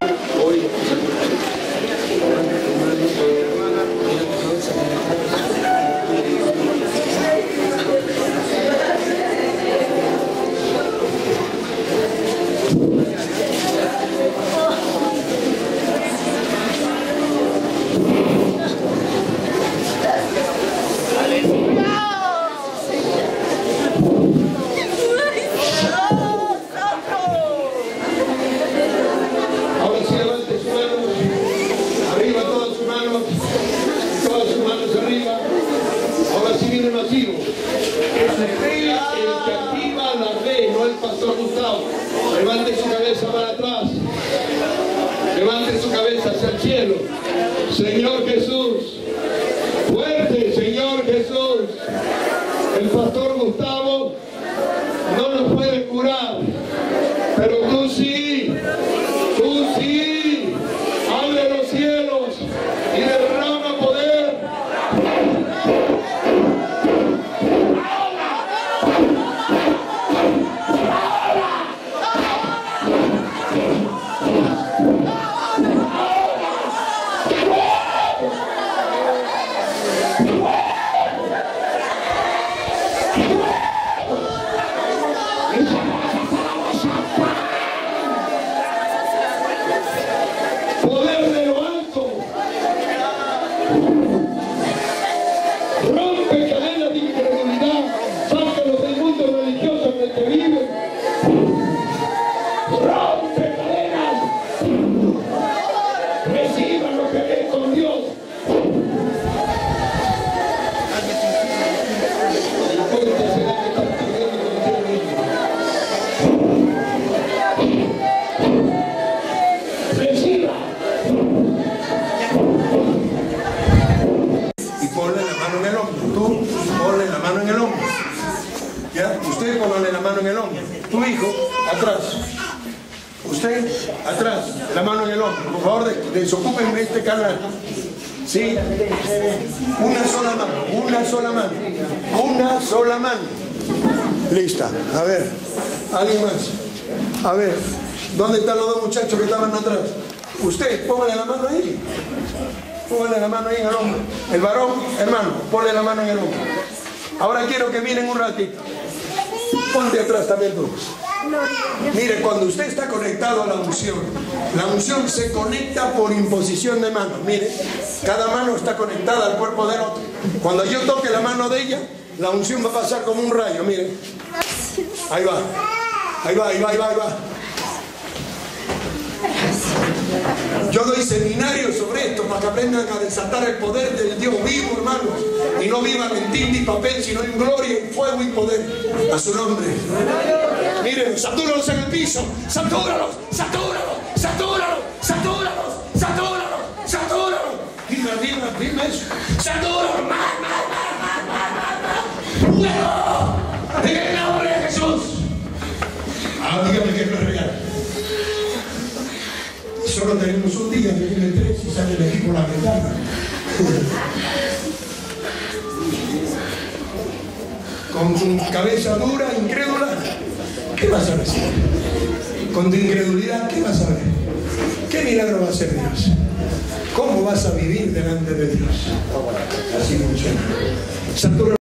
Ahora Sí viene masivo. El que activa la fe, no el pastor Gustavo. Levante su cabeza para atrás. Levante su cabeza hacia el cielo. Señor Jesús. Fuerte, Señor Jesús. Usted ponle la mano en el hombro. Tu hijo, atrás. Usted, atrás, la mano en el hombro. Por favor, de- desocupen este canal. ¿Sí? Una sola mano, una sola mano. Una sola mano. Lista. A ver, alguien más. A ver, ¿dónde están los dos muchachos que estaban atrás? Usted, póngale la mano ahí. Póngale la mano ahí en el hombro. El varón, hermano, ponle la mano en el hombro. Ahora quiero que miren un ratito. Ponte atrás también tú. Mire, cuando usted está conectado a la unción, la unción se conecta por imposición de manos. Mire, cada mano está conectada al cuerpo del otro. Cuando yo toque la mano de ella, la unción va a pasar como un rayo. Mire, ahí va, ahí va, ahí va, ahí va, ahí va. Yo doy seminarios sobre esto para que aprendan a desatar el poder del Dios vivo, hermanos. Y no vivan en tinta y papel, sino en gloria y fuego y poder. A su nombre. Miren, satúralos en el piso. Satúralos, satúralos, satúralos, satúralos, satúralos, satúralos. Dime, dime, dime eso. Satúralos, más, más, más, más, más, más. ¡Fuego! En el nombre de Jesús. Ah, dígame que real. Solo tenemos un día, que tiene tres y sale de aquí por la ventana. Con tu cabeza dura, incrédula, ¿qué vas a recibir? Con tu incredulidad, ¿qué vas a ver? ¿Qué milagro va a hacer Dios? ¿Cómo vas a vivir delante de Dios? Así funciona.